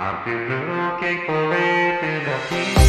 I've been looking for it in the peace.